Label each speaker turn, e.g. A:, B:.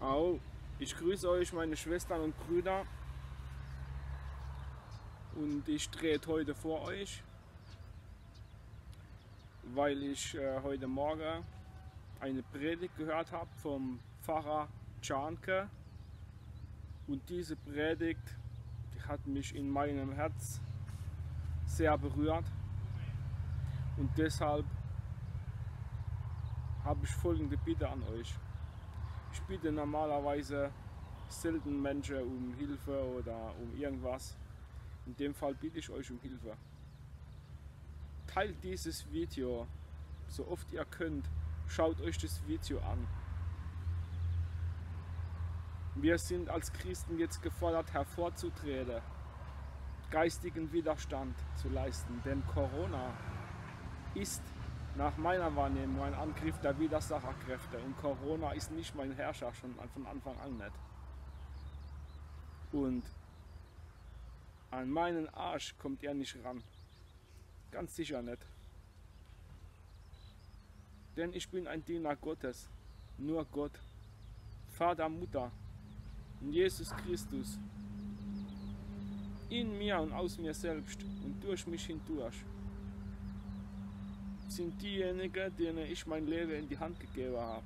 A: Au, ich grüße euch, meine Schwestern und Brüder. Und ich drehe heute vor euch, weil ich äh, heute Morgen eine Predigt gehört habe vom Pfarrer Czarnke. Und diese Predigt die hat mich in meinem Herz sehr berührt. Und deshalb habe ich folgende Bitte an euch. Ich bitte normalerweise selten Menschen um Hilfe oder um irgendwas. In dem Fall bitte ich euch um Hilfe. Teilt dieses Video so oft ihr könnt. Schaut euch das Video an. Wir sind als Christen jetzt gefordert hervorzutreten, geistigen Widerstand zu leisten, denn Corona ist nach meiner Wahrnehmung ein Angriff der Widersacherkräfte und Corona ist nicht mein Herrscher, schon von Anfang an nicht. Und an meinen Arsch kommt er nicht ran. Ganz sicher nicht. Denn ich bin ein Diener Gottes. Nur Gott. Vater, Mutter. Und Jesus Christus. In mir und aus mir selbst und durch mich hindurch sind diejenigen, denen ich mein Leben in die Hand gegeben habe.